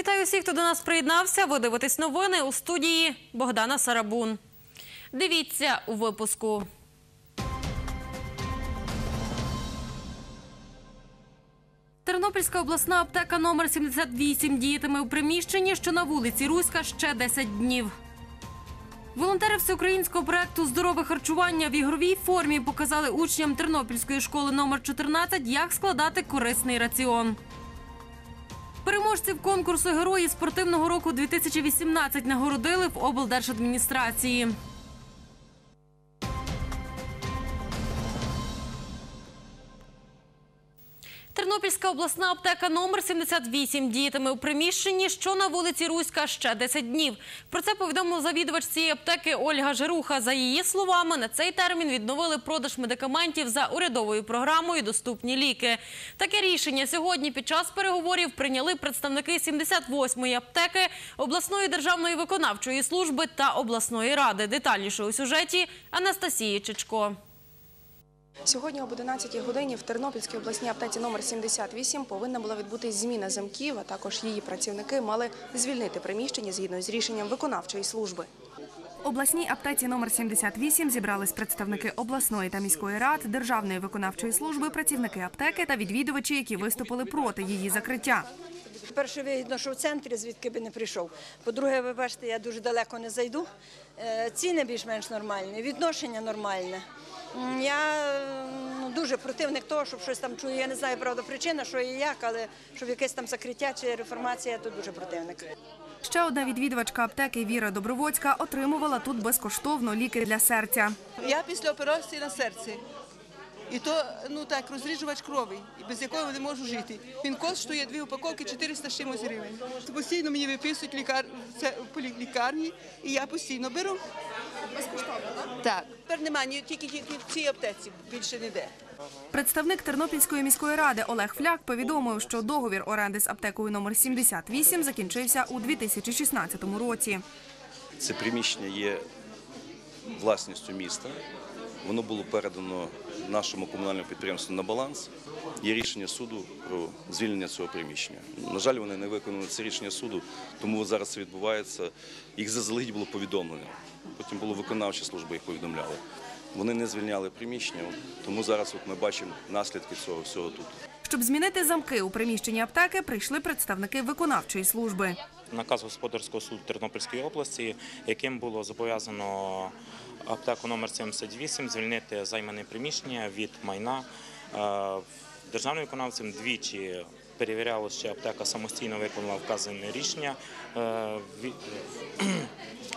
Вітаю всіх, хто до нас приєднався. Ви дивитесь новини у студії Богдана Сарабун. Дивіться у випуску. Тернопільська обласна аптека номер 78 діятиме у приміщенні, що на вулиці Руська ще 10 днів. Волонтери всеукраїнського проекту Здорове харчування в ігровій формі показали учням Тернопільської школи номер 14, як складати корисний раціон. Переможців конкурсу Герої спортивного року 2018 нагородили в облдержадміністрації. Тернопільська обласна аптека номер 78 діятиме у приміщенні, що на вулиці Руська ще 10 днів. Про це повідомив завідувач цієї аптеки Ольга Жируха. За її словами, на цей термін відновили продаж медикаментів за урядовою програмою Доступні ліки. Таке рішення сьогодні під час переговорів прийняли представники 78-ї аптеки, обласної державної виконавчої служби та обласної ради. Детальніше у сюжеті Анастасії Чичко. Сьогодні об 11 годині в Тернопільській обласній аптеці номер 78 повинна була відбутись зміна замків, а також її працівники мали звільнити приміщення згідно з рішенням виконавчої служби. Обласній аптеці номер 78 зібрались представники обласної та міської рад, державної виконавчої служби, працівники аптеки та відвідувачі, які виступили проти її закриття. Перше, вигідно, що в центрі, звідки би не прийшов. По-друге, ви бачите, я дуже далеко не зайду. Е, Ціни більш-менш нормальні, відношення нормальне. Я ну, дуже противник того, щоб щось там чую. Я не знаю, правда, причина, що і як, але щоб якесь там закриття чи реформація, то дуже противник. Ще одна відвідувачка аптеки Віра Доброводська отримувала тут безкоштовно ліки для серця. Я після операції на серці. І то ну так розріжувач крові, і без якого не можу жити. Він коштує дві упаковки 400 з чимось гривень. Постійно мені виписують лікар... це в поліклікарні, і я постійно беру. Безкоштовно, так? Так. Тепер немає тільки тільки в цій аптеці, більше ніде. Представник Тернопільської міської ради Олег Фляк повідомив, що договір оренди з аптекою номер 78 закінчився у 2016 році. Це приміщення є власністю міста. Воно було передано нашому комунальному підприємству на баланс. Є рішення суду про звільнення цього приміщення. На жаль, вони не виконали це рішення суду, тому зараз це відбувається. Їх заздалегідь було повідомлено. Потім було виконавча служба, їх повідомляли. Вони не звільняли приміщення, тому зараз от ми бачимо наслідки цього всього тут. Щоб змінити замки у приміщенні аптеки, прийшли представники виконавчої служби. наказ господарського суду Тернопільської області, яким було зобов'язано аптеку номер 78 звільнити займане приміщення від майна. Е, Державним виконавцем двічі перевірялося, що аптека самостійно виконала вказане рішення. Е, від-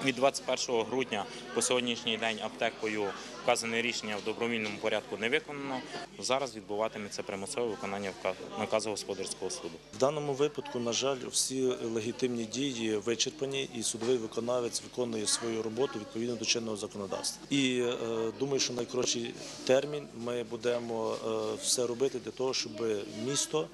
Від 21 грудня по сьогоднішній день аптекою вказане рішення в добровільному порядку не виконано. Зараз відбуватиметься примусове виконання наказу господарського суду. В даному випадку, на жаль, всі легітимні дії вичерпані, і судовий виконавець виконує свою роботу відповідно до чинного законодавства. І е, думаю, що найкоротший термін ми будемо е, все робити для того, щоб місто.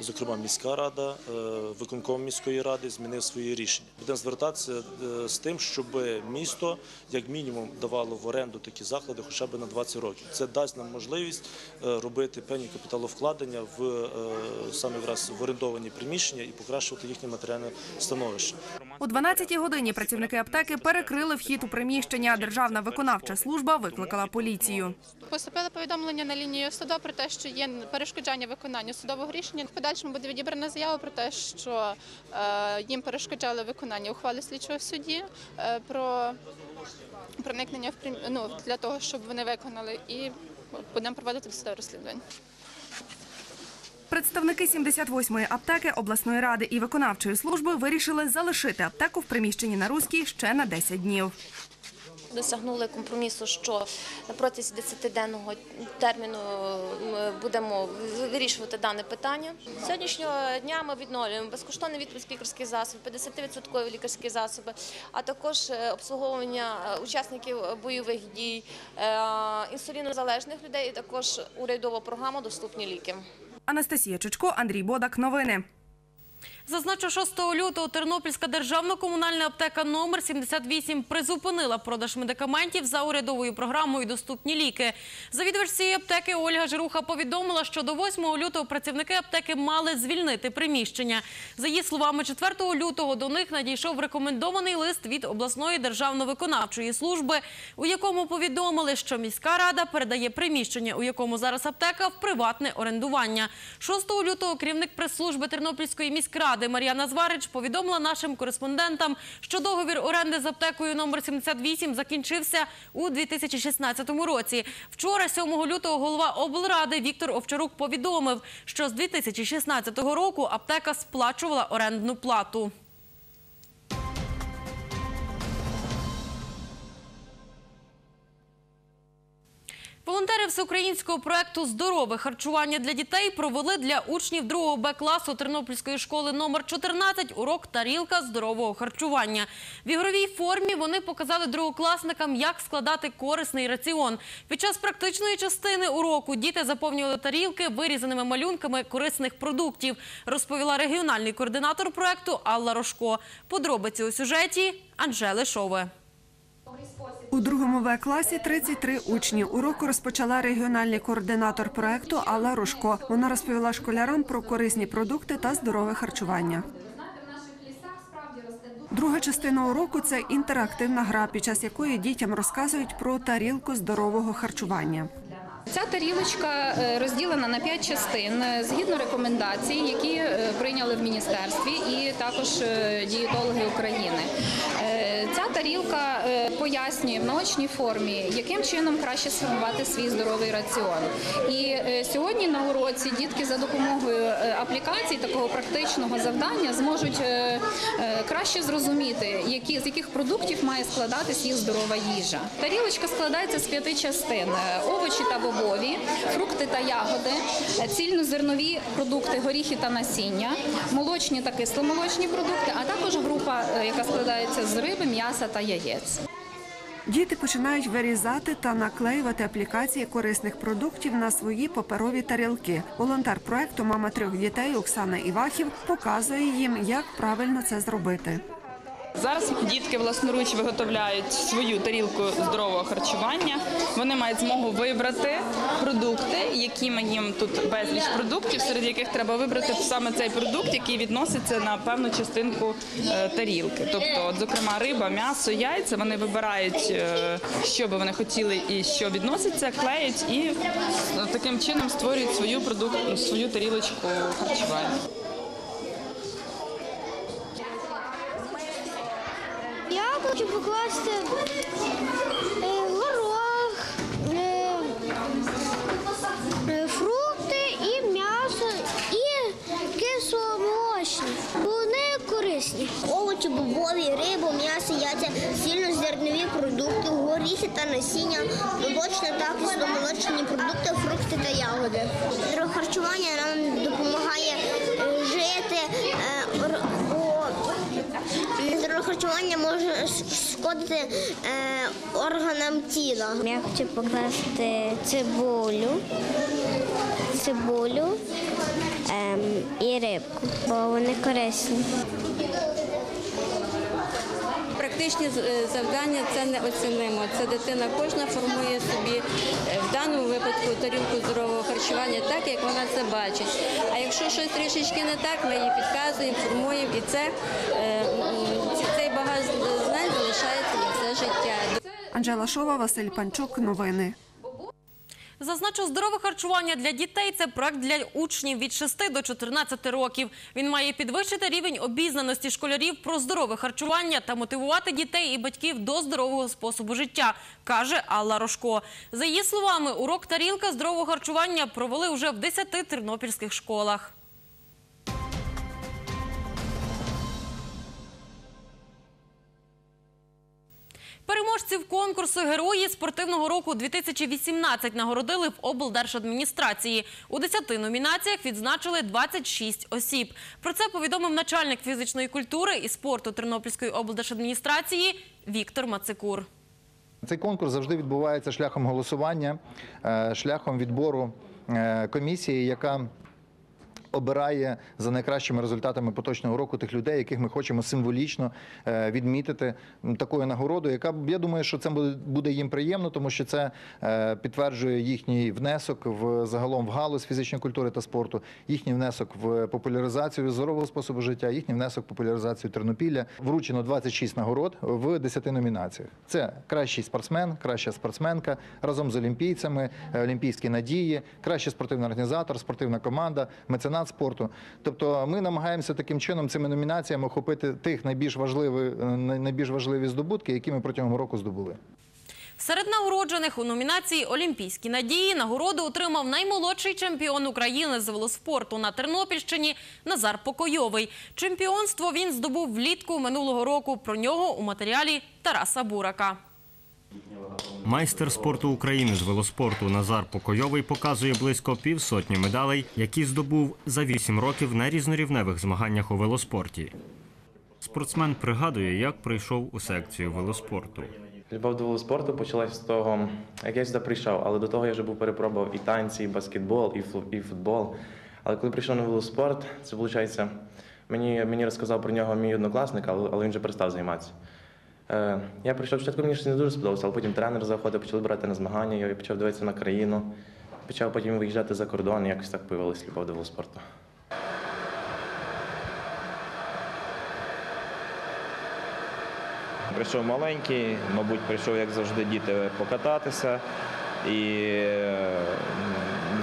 Зокрема, міська рада, е, виконком міської ради змінив свої рішення. Будемо звертатися е, з тим, щоб місто як мінімум давало в оренду такі заклади хоча б на 20 років. Це дасть нам можливість е, робити певні капіталовкладення в саме враз в орендовані приміщення і покращувати їхнє матеріальне становище. У 12-й годині працівники аптеки перекрили вхід у приміщення. Державна виконавча служба викликала поліцію. Поступило повідомлення на лінію суду про те, що є перешкоджання виконанню судового рішення. В подальшому буде відібрана заява про те, що е, їм перешкоджали виконання ухвали слідчого судді е, про проникнення в прим- ну, для того, щоб вони виконали, і будемо проводити досудове розслідування. Представники 78-ї аптеки обласної ради і виконавчої служби вирішили залишити аптеку в приміщенні на Руській ще на 10 днів. Досягнули компромісу, що на протязі 10-денного терміну ми будемо вирішувати дане питання. Сьогоднішнього дня ми відновлюємо безкоштовний відпуск спікерський засіб, 50% лікарські засоби, а також е, обслуговування е, учасників бойових дій, е, інсулінозалежних людей, і також урядова програма Доступні ліки. Анастасія Чичко, Андрій Бодак. Новини. Зазначу, 6 лютого Тернопільська державна комунальна аптека номер 78 призупинила продаж медикаментів за урядовою програмою «Доступні ліки». Завідувач цієї аптеки Ольга Жируха повідомила, що до 8 лютого працівники аптеки мали звільнити приміщення. За її словами, 4 лютого до них надійшов рекомендований лист від обласної державно-виконавчої служби, у якому повідомили, що міська рада передає приміщення, у якому зараз аптека, в приватне орендування. 6 лютого керівник прес-служби Тернопільської міськради Мар'яна Зварич повідомила нашим кореспондентам, що договір оренди з аптекою номер 78 закінчився у 2016 році. Вчора, 7 лютого, голова облради Віктор Овчарук повідомив, що з 2016 року аптека сплачувала орендну плату. Волонтери всеукраїнського проекту Здорове харчування для дітей провели для учнів 2 Б класу Тернопільської школи номер 14 урок тарілка здорового харчування. В ігровій формі вони показали другокласникам, як складати корисний раціон. Під час практичної частини уроку діти заповнювали тарілки вирізаними малюнками корисних продуктів, розповіла регіональний координатор проекту Алла Рожко. Подробиці у сюжеті Анжели Шове. У другому В класі 33 учні. Уроку розпочала регіональний координатор проекту Алла Рожко. Вона розповіла школярам про корисні продукти та здорове харчування. Друга частина уроку це інтерактивна гра, під час якої дітям розказують про тарілку здорового харчування. Ця тарілочка е, розділена на п'ять частин е, згідно рекомендацій, які е, прийняли в міністерстві, і також дієтологи України. Ця тарілка е, пояснює в наочній формі, яким чином краще сформувати свій здоровий раціон. І е, сьогодні на уроці дітки за допомогою е, аплікацій такого практичного завдання зможуть краще зрозуміти, які з яких продуктів має складатись їх здорова їжа. Тарілочка складається з п'яти частин: овочі та бобові, фрукти та ягоди, цільнозернові продукти, горіхи та насіння, молочні та кисломолочні продукти, а також група, яка складається з риби, м'яса та яєць. Діти починають вирізати та наклеювати аплікації корисних продуктів на свої паперові тарілки. Волонтер проекту Мама трьох дітей Оксана Івахів показує їм, як правильно це зробити. Зараз дітки власноруч виготовляють свою тарілку здорового харчування. Вони мають змогу вибрати продукти, які їм тут безліч продуктів, серед яких треба вибрати саме цей продукт, який відноситься на певну частинку е, тарілки. Тобто, от, зокрема, риба, м'ясо, яйця. Вони вибирають, е, що би вони хотіли і що відноситься, клеять і е, таким чином створюють свою продукт, свою тарілочку харчування. Хочу покласти е, горох, е, е, фрукти і м'ясо, і кисломолочні. Вони корисні. Овочі, бобові, рибу, м'ясо, яйця, сильнозернові продукти, горіхи та насіння, молочні та кисломолочні продукти, фрукти та ягоди. Харчування нам допомагає жити. е, ор- о, Здорове харчування може шкодити е, органам тіла. Я хочу покласти цибулю, цибулю ем, і рибку, бо вони корисні. Практичні е, завдання це неоцінимо. Це дитина кожна формує собі е, в даному випадку тарілку здорового харчування так, як вона це бачить. А якщо щось трішечки не так, ми їй підказуємо, формуємо, і це залишається на все життя. Анжела Шова, Василь Панчук. Новини. Зазначу, здорове харчування для дітей – це проект для учнів від 6 до 14 років. Він має підвищити рівень обізнаності школярів про здорове харчування та мотивувати дітей і батьків до здорового способу життя, каже Алла Рожко. За її словами, урок тарілка здорового харчування провели вже в 10 тернопільських школах. Переможців конкурсу Герої спортивного року 2018 нагородили в облдержадміністрації. У 10 номінаціях відзначили 26 осіб. Про це повідомив начальник фізичної культури і спорту Тернопільської облдержадміністрації Віктор Мацикур. Цей конкурс завжди відбувається шляхом голосування, е, шляхом відбору е, комісії, яка обирає за найкращими результатами поточного року тих людей, яких ми хочемо символічно е, відмітити такою нагородою, яка я думаю, що це буде, їм приємно, тому що це е, підтверджує їхній внесок в загалом в галузь фізичної культури та спорту, їхній внесок в популяризацію здорового способу життя, їхній внесок в популяризацію Тернопілля. Вручено 26 нагород в 10 номінаціях. Це кращий спортсмен, краща спортсменка разом з олімпійцями, е, олімпійські надії, кращий спортивний організатор, спортивна команда, меценат спорту. Тобто, ми намагаємося таким чином цими номінаціями охопити тих найбільш важливі, е, найбільш важливі здобутки, які ми протягом року здобули. Серед нагороджених у номінації Олімпійські надії нагороду отримав наймолодший чемпіон України з велоспорту на Тернопільщині Назар Покойовий. Чемпіонство він здобув влітку минулого року. Про нього у матеріалі Тараса Бурака. Майстер спорту України з велоспорту Назар Покойовий показує близько півсотні медалей, які здобув за вісім років на різнорівневих змаганнях у велоспорті. Спортсмен пригадує, як прийшов у секцію велоспорту. Любов до велоспорту почалась з того, як я сюди прийшов, але до того я вже був перепробував і танці, і баскетбол, і фу- і футбол. Але коли прийшов на велоспорт, це виходить, мені, мені розказав про нього мій однокласник, але він вже перестав займатися. Е, я прийшов спочатку, мені щось не дуже сподобалося, але потім тренер заходив, почали брати на змагання, я почав дивитися на країну, почав потім виїжджати за кордон, і якось так появилась любов до велоспорту. Прийшов маленький, мабуть, прийшов, як завжди, діти покататися і е,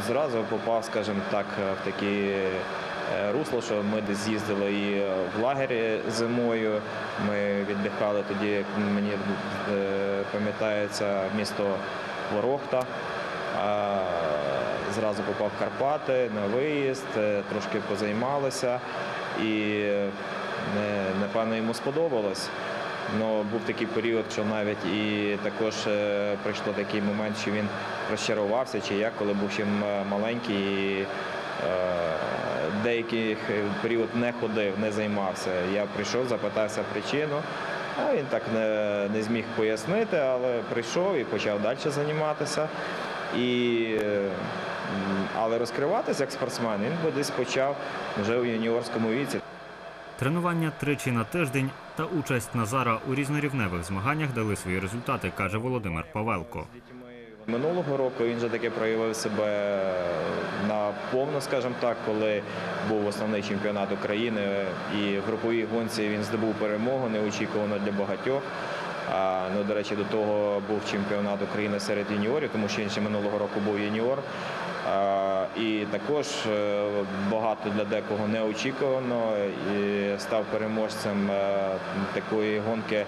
зразу попав, скажімо так, в таке е, русло, що ми десь з'їздили і в лагері зимою. Ми віддихали тоді, як мені е, пам'ятається, місто Ворохта. Зразу попав в Карпати на виїзд, е, трошки позаймалися і е, напевно йому сподобалось. Ну, був такий період, що навіть і також е, прийшло такий момент, що він розчарувався, чи як, коли був ще маленький, е, деякий період не ходив, не займався. Я прийшов, запитався причину, а він так не, не зміг пояснити, але прийшов і почав далі займатися. І, е, але розкриватися як спортсмен він би десь почав вже у юніорському віці. Тренування тричі на тиждень та участь Назара у різнорівневих змаганнях дали свої результати, каже Володимир Павелко. Минулого року він вже таки проявив себе на повну, скажімо так, коли був основний чемпіонат України і в груповій гонці він здобув перемогу, неочікувано для багатьох. А, ну, до речі, до того був чемпіонат України серед юніорів, тому що він ще минулого року був юніор. А, і також е, багато для декого неочікувано і став переможцем е, такої гонки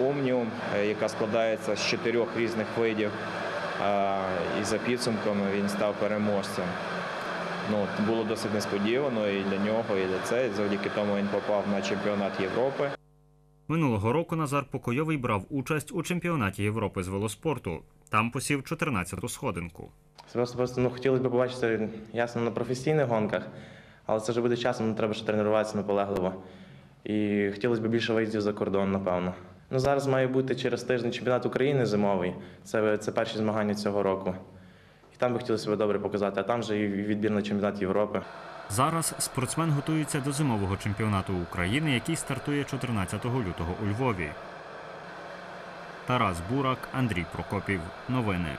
Омніум, е, яка складається з чотирьох різних видів. Е, І за підсумками він став переможцем. Ну, було досить несподівано і для нього, і для це. Завдяки тому він попав на чемпіонат Європи. Минулого року Назар Покойовий брав участь у чемпіонаті Європи з велоспорту. Там посів 14-ту сходинку. Просто просто ну, хотілося б побачити ясно на професійних гонках, але це вже буде часом, треба ще тренуватися наполегливо. І хотілося б більше виїздів за кордон, напевно. Ну, зараз має бути через тиждень чемпіонат України зимовий. Це, це перші змагання цього року. І там би хотілося себе добре показати, а там вже і відбір на чемпіонат Європи. Зараз спортсмен готується до зимового чемпіонату України, який стартує 14 лютого у Львові. Тарас Бурак, Андрій Прокопів. Новини.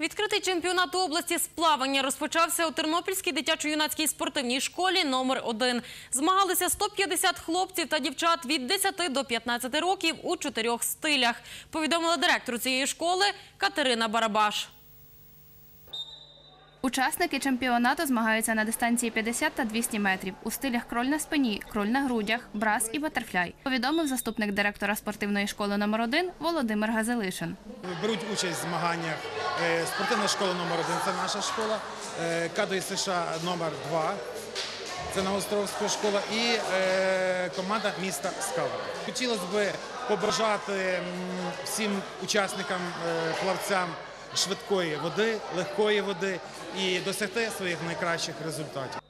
Відкритий чемпіонат області з плавання розпочався у Тернопільській дитячо-юнацькій спортивній школі номер 1 Змагалися 150 хлопців та дівчат від 10 до 15 років у чотирьох стилях. Повідомила директор цієї школи Катерина Барабаш. Учасники чемпіонату змагаються на дистанції 50 та 200 метрів у стилях кроль на спині, кроль на грудях, брас і батерфляй. Повідомив заступник директора спортивної школи номер 1 Володимир Газелишин. Беруть участь в змаганнях е, спортивна школа номер 1 це наша школа, е, США номер 2 це Новостровська школа і е, команда міста Скала. Хотілося б побажати всім учасникам, е, плавцям швидкої води, легкої води і досягти своїх найкращих результатів.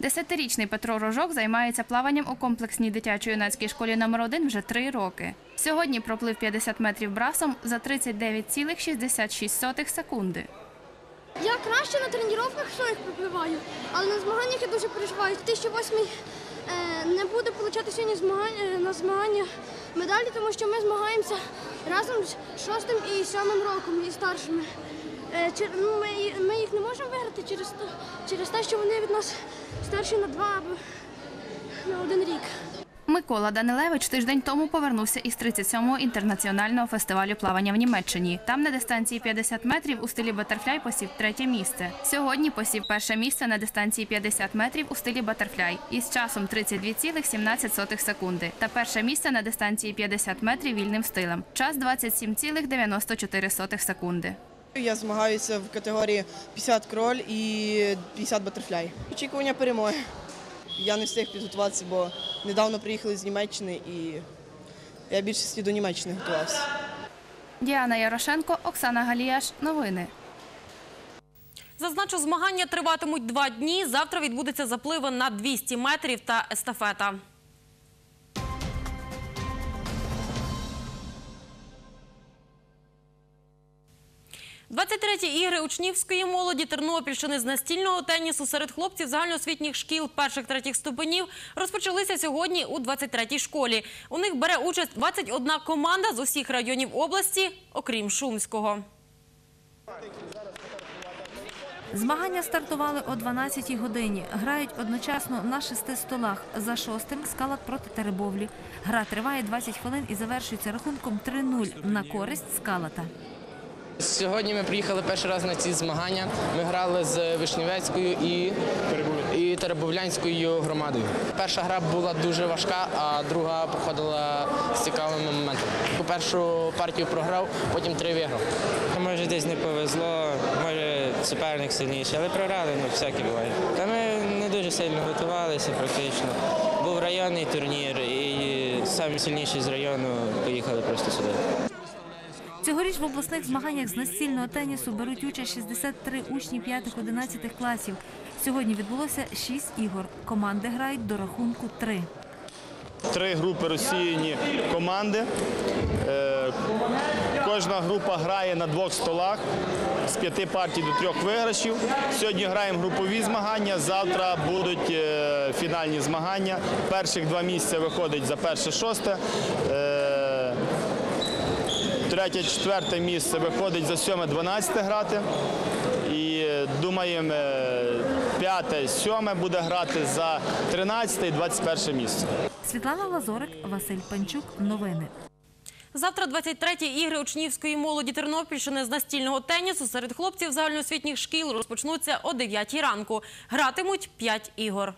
Десятирічний Петро Рожок займається плаванням у комплексній дитячо-юнацькій школі номер 1 вже три роки. Сьогодні проплив 50 метрів брасом за 39,66 секунди. Я краще на тренуваннях своїх пропливаю, але на змаганнях я дуже переживаю. 2008 е, не буде отримати сьогодні змагання, е, на змагання медалі, тому що ми змагаємося разом з шостим і сьомим роком і старшими. Е, ну, ми, ми їх не можемо виграти через, через те, що вони від нас старші на два або на один рік. Микола Данилевич тиждень тому повернувся із 37-го інтернаціонального фестивалю плавання в Німеччині. Там на дистанції 50 метрів у стилі батерфляй посів третє місце. Сьогодні посів перше місце на дистанції 50 метрів у стилі батерфляй із часом 32,17 секунди та перше місце на дистанції 50 метрів вільним стилем. Час 27,94 секунди. Я змагаюся в категорії 50 кроль і 50 батерфляй. Очікування перемоги. Я не встиг підготуватися, бо недавно приїхали з Німеччини і я більшості до Німеччини готувався. Діана Ярошенко, Оксана Галіяш. Новини. Зазначу, змагання триватимуть два дні. Завтра відбудеться запливи на 200 метрів та естафета. – 23-ті ігри учнівської молоді Тернопільщини з настільного тенісу серед хлопців загальноосвітніх шкіл перших-третіх ступенів розпочалися сьогодні у 23-й школі. У них бере участь 21 команда з усіх районів області, окрім Шумського. Змагання стартували о 12-й годині. Грають одночасно на шести столах. За шостим скалат проти Теребовлі. Гра триває 20 хвилин і завершується рахунком 3-0 на користь скалата. Сьогодні ми приїхали перший раз на ці змагання. Ми грали з Вишнівецькою і, і Теребовлянською громадою. Перша гра була дуже важка, а друга проходила з цікавими моментами. Першу партію програв, потім три виграв. Може, десь не повезло, може суперник сильніший, але програли, ну всяке буває. Та ми не дуже сильно готувалися практично. Був районний турнір і самі сильніші з району поїхали просто сюди. Цьогоріч в обласних змаганнях з настільного тенісу беруть участь 63 учні 5-11 класів. Сьогодні відбулося 6 ігор. Команди грають до рахунку 3. Три групи розсіяні команди. Е, Кожна група грає на двох столах з п'яти партій до трьох виграшів. Сьогодні граємо групові змагання, завтра будуть е, фінальні змагання. Перших два місця виходить за перше шосте. Е, Третє, четверте місце виходить за сьоме, дванадцяте грати. І думаємо, е, п'яте, сьоме буде грати за тринадцяте і двадцять перше місце. Світлана Лазорик, Василь Панчук. Новини. Завтра 23-ті ігри учнівської молоді Тернопільщини з настільного тенісу серед хлопців загальноосвітніх шкіл розпочнуться о 9 ранку. Гратимуть 5 ігор.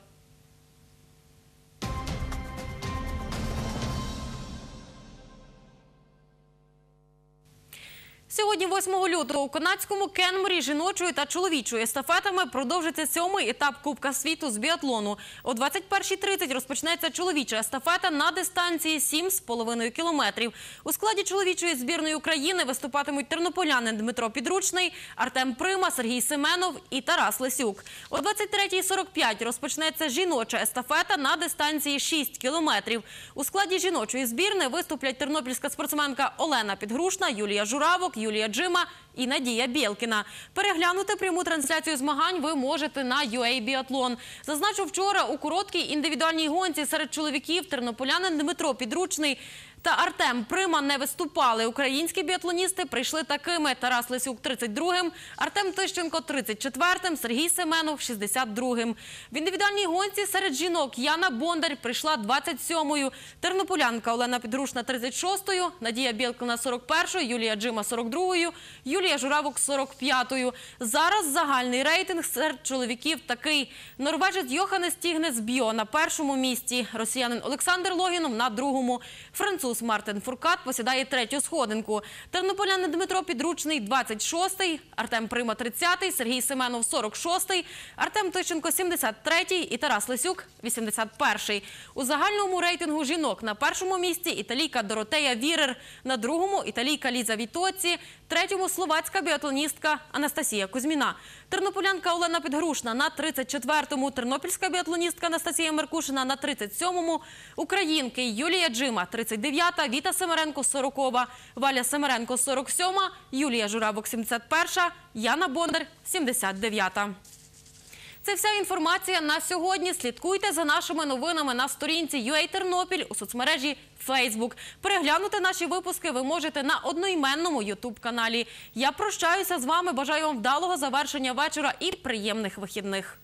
Сьогодні, 8 лютого, у канадському Кенморі жіночою та чоловічою естафетами продовжиться сьомий етап Кубка світу з біатлону. О 21.30 розпочнеться чоловіча естафета на дистанції 7,5 кілометрів. У складі чоловічої збірної України виступатимуть тернополянин Дмитро Підручний, Артем Прима, Сергій Семенов і Тарас Лисюк. О 23.45 розпочнеться жіноча естафета на дистанції 6 кілометрів. У складі жіночої збірни виступлять тернопільська спортсменка Олена Підгрушна, Юлія Журавок, Юлія Джима і Надія Білкіна. Переглянути пряму трансляцію змагань ви можете на UA Біатлон. Зазначу, вчора у короткій індивідуальній гонці серед чоловіків тернополянин Дмитро Підручний та Артем Прима не виступали. Українські біатлоністи прийшли такими: Тарас Лисюк 32-м, Артем Тищенко 34-м, Сергій Семенов 62-м. В індивідуальній гонці серед жінок Яна Бондар прийшла 27-ю, тернополянка Олена Підрушна 36-ю, Надія Білкина 41-ю, Юлія Джима 42-ю, Юлія Журавок 45-ю. Зараз загальний рейтинг серед чоловіків такий. Норвежець Йоханес Тігнес Бьо на першому місці, росіянин Олександр Логінов на другому, француз Мартин Фуркат посідає третю сходинку. Тернополянин Дмитро Підручний 26-й, Артем Прима 30-й, Сергій Семенов 46-й, Артем Тищенко 73-й і Тарас Лисюк 81-й. У загальному рейтингу жінок на першому місці італійка Доротея Вірер, на другому італійка Ліза Вітоці, третьому словацька біатлоністка Анастасія Кузьміна. Тернополянка Олена Підгрушна на 34-му, тернопільська біатлоністка Анастасія Меркушина на 37-му, українки Юлія Джима 39 79, Віта Семеренко 40, Валя Семеренко 47, Юлія Журавок 71, Яна Бондар 79. Це вся інформація на сьогодні. Слідкуйте за нашими новинами на сторінці UA Тернопіль у соцмережі Facebook. Переглянути наші випуски ви можете на одноіменному YouTube каналі. Я прощаюся з вами. Бажаю вам вдалого завершення вечора і приємних вихідних.